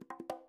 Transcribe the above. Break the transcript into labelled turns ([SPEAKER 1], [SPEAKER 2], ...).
[SPEAKER 1] you